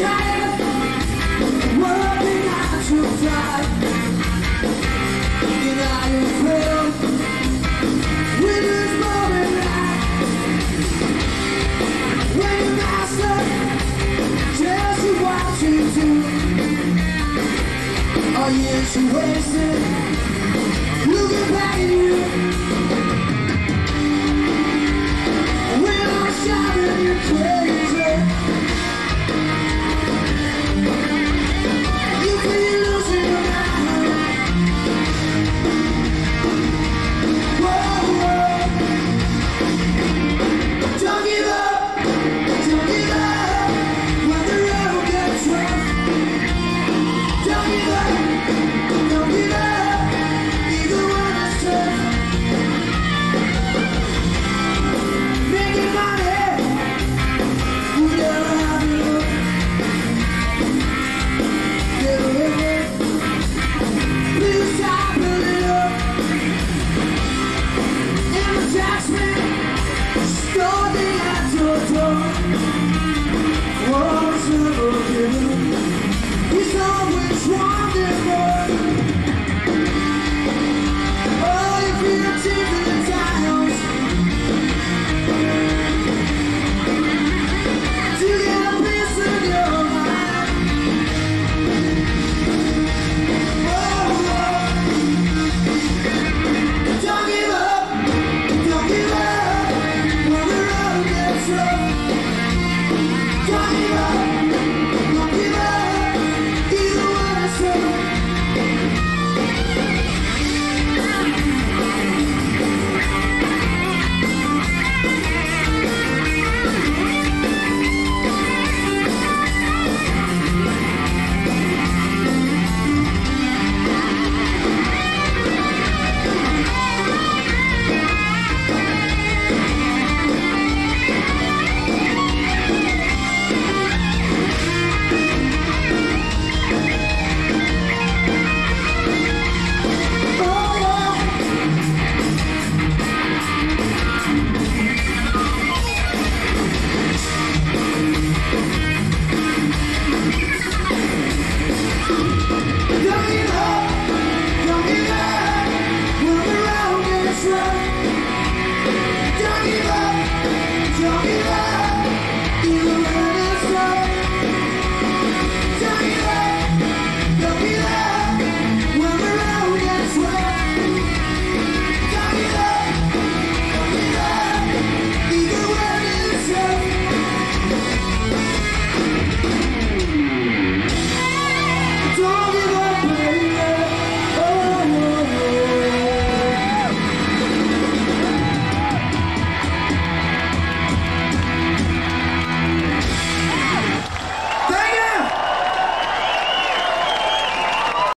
Now years wasted, strong